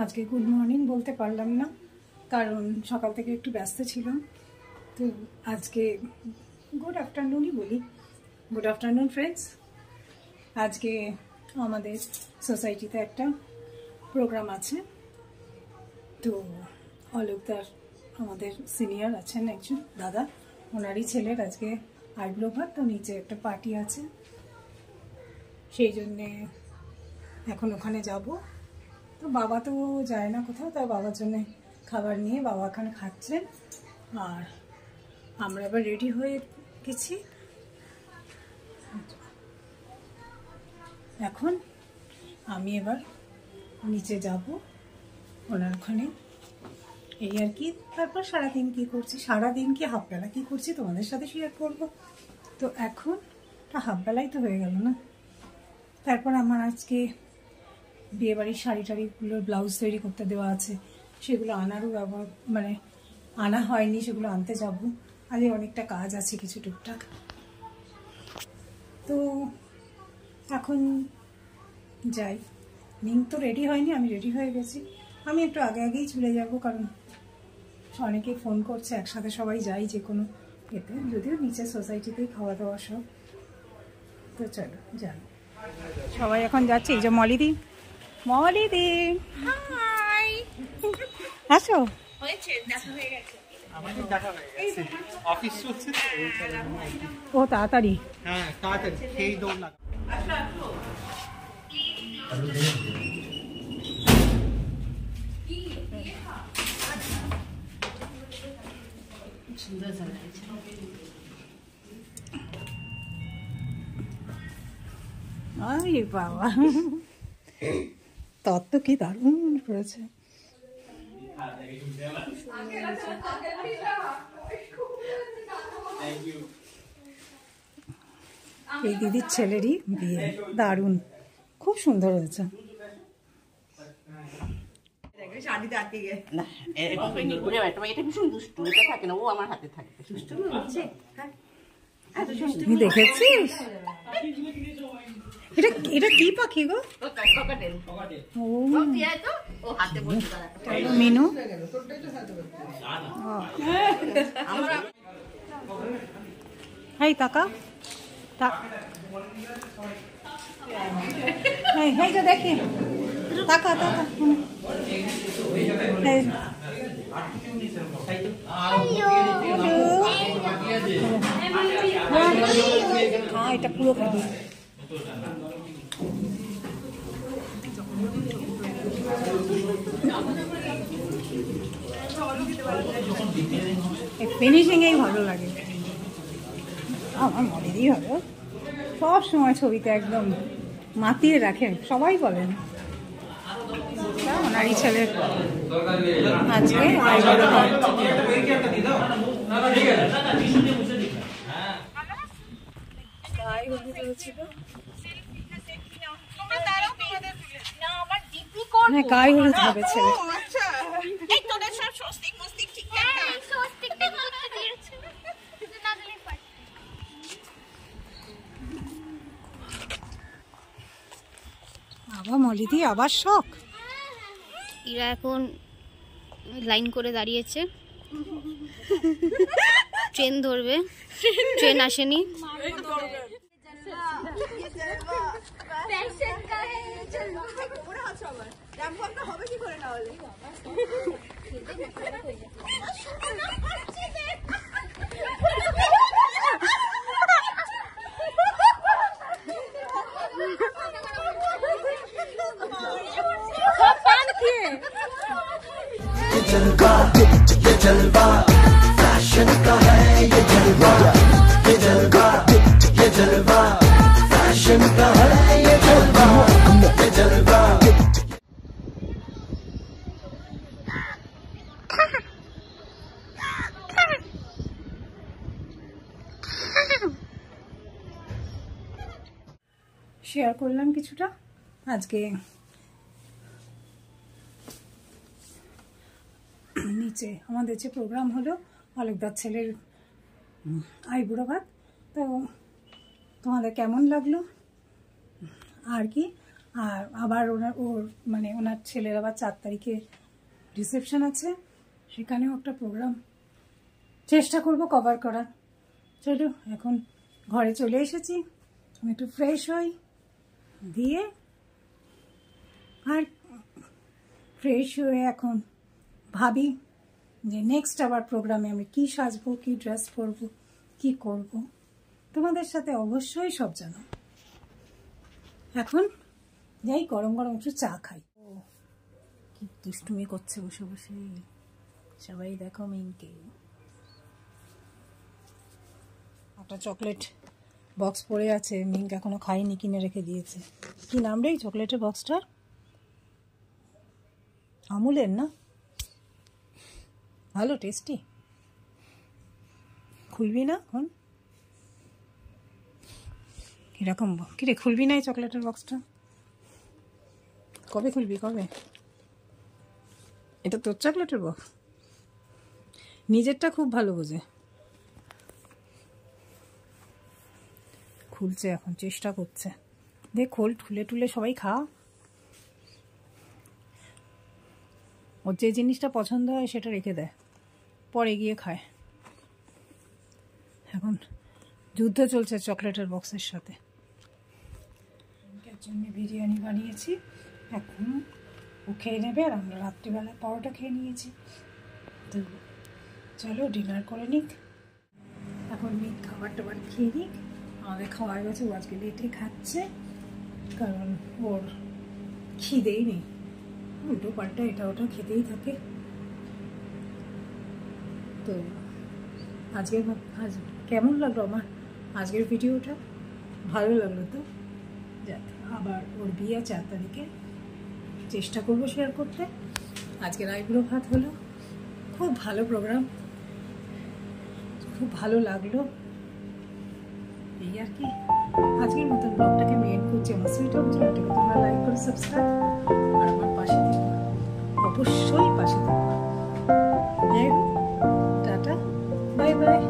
আজকে good morning বলতে পারলাম না, কারণ সকাল থেকে একটু ব্যস্ত ছিলাম। তো আজকে গুড আফটারনুনই বলি। গুড আফটারনুন ফ্রেন্ডস আজকে আমাদের সোসাইটিতে একটা প্রোগ্রাম আছে। তো অলোকদার আমাদের সিনিয়র আছেন একজন, দাদা। ওনারই ছেলের আজকে আইব্রো ভাত তো নিচে একটা পার্টি আছে। সেই জন্যে এখন ওখানে যাব। তো বাবা তো যায় না কোথাও তাই বাবার জন্য খাবার নিয়ে বাবা ওখানে খাচ্ছেন। আর আমরা এবার রেডি হয়ে গেছি। এখন আমি এবার নিচে যাব। ওনার ওখানে। এই আর কি, তারপর সারাদিন কি করছি? সারাদিন কি হাফবেলা কি করছি তোমাদের সাথে শেয়ার করব। তো এখন হাফবেলাই তো হয়ে গেল না। তারপর আমার আজকে বিয়েবাড়ির শাড়ি টাড়িগুলোর ব্লাউজ তৈরি করতে দেওয়া আছে। সেগুলো আনারও ব্যবহার মানে আনা হয়নি, সেগুলো আনতে যাব। আজকে অনেকটা কাজ আছে কিছু টুকটাক। তো এখন যাই। মিং তো রেডি হয়নি, আমি রেডি হয়ে গেছি। আমি একটু আগে আগেই চলে যাব, কারণ অনেকে ফোন করছে, একসাথে সবাই যাই যে কোনো এতে। যদিও নিচে সোসাইটিতেই খাওয়া দাওয়া সব। তো চলো, যাই। সবাই এখন যাচ্ছে। এই যে মলিদি মলিদি হাই আসো হয়েছে দেখা হয়ে গেছে আমাদের দেখা হয়ে গেছে অফিস চলছে তো ওই কারণে। ও তাড়াতাড়ি হ্যাঁ তাড়াতাড়ি সেই দৌড় লাগা আরে বাবা তত্ত্ব কি দারুণ করেছে। এই দিদির ছেলেরই বিয়ে। দারুণ। খুব সুন্দর হয়েছে। দেখেছিস? এটা এটা কি পাখি গো? ও ও হাতে বসে দাঁড়ায়। মিনু হেই তো দেখি। তাকা তাকা। হ্যাঁ এটা পুরো খাবি। ফিনিশিংয়েই ভালো লাগে। আমার মনেরই ভালো। সব সময় ছবিতে একদম মাতিয়ে রাখেন সবাই বলেন। ওনারই ছেলের আজকে। গায়ে হলুদ হয়েছিল। না আমার ডিপি কোন হ্যাঁ গায়ে হলুদ হবে ছেলে। এই তোদের সব স্বস্তিক মস্তিক ঠিক হ্যাঁ, স্বস্তিকটা করতে দিয়েছে। কিন্তু না দিলেই পারে। আবার মলিদি আবার শখ ইরা এখন লাইন করে দাঁড়িয়েছে ট্রেন ধরবে ট্রেন আসেনি শেয়ার করলাম কিছুটা। আজকে নিচে আমাদের যে প্রোগ্রাম হলো অলোকদার ছেলের আইবুড়ো ভাত তো তোমাদের কেমন লাগল? আর কি? আর আবার ওনার, ওর মানে ওনার ছেলের আবার চার তারিখে রিসেপশন আছে, সেখানেও একটা প্রোগ্রাম। চেষ্টা করব কভার করার। চলো, এখন ঘরে চলে এসেছি। আমি একটু ফ্রেশ হই। দিয়ে আর ফ্রেশ হয়ে এখন ভাবি যে নেক্সট আবার প্রোগ্রামে আমি কি সাজবো, কি ড্রেস পরবো, কি করব। তোমাদের সাথে অবশ্যই সব জানো। এখন যাই গরম গরম একটু চা খাই। কি দুষ্টুমি করছে বসে বসে। সবাই দেখো মিনকে একটা চকলেট বক্স পড়ে আছে মিঙ্ক এখনও খাইনি কিনে রেখে দিয়েছে। কি নাম রে এই চকলেটের বক্সটার আমুলের না? ভালো টেস্টি খুলবি না এখন? কীরকম কিরে, খুলবি না এই চকলেটের বক্সটা কবে খুলবি, কবে? এটা তোর চকলেটের বক্স নিজেরটা খুব ভালো বোঝে। খুলছে এখন, চেষ্টা করছে। দেখ খোল ঠুলে টুলে সবাই খা। ওর যে জিনিসটা পছন্দ হয় সেটা রেখে দেয় পরে গিয়ে খায়। এখন যুদ্ধ চলছে চকলেটের বক্সের সাথে। জন্য বিরিয়ানি বানিয়েছি। এখন ও খেয়ে নেবে আর আমরা রাত্রিবেলা পরোটা খেয়ে নিয়েছি। তো চলো, ডিনার করে নিক। এখন নিক খাবার টাবার খেয়ে নিক। আমাদের খাওয়া হয়ে গেছে ও আজকে লেটে খাচ্ছে, কারণ ওর খিদেই নেই। উল্টো পাল্টা এটা ওটা খেতেই থাকে। তো আজকে আজ কেমন লাগল আমার আজকের ভিডিওটা? ভালো লাগল তো? আবার ওর বিয়ে চার তারিখে চেষ্টা করব শেয়ার করতে। আজকের আইব্রো ভাত হলো। খুব ভালো প্রোগ্রাম খুব ভালো লাগল। এই আর কি। আজকের মতন ব্লগটাকে আমি এন্ড করছি। আমার সুইট হোম চ্যানেলটাকে তোমরা লাইক করে সাবস্ক্রাইব আর আমার পাশে থেকো। অবশ্যই পাশে থাকবে টাটা। Bye bye.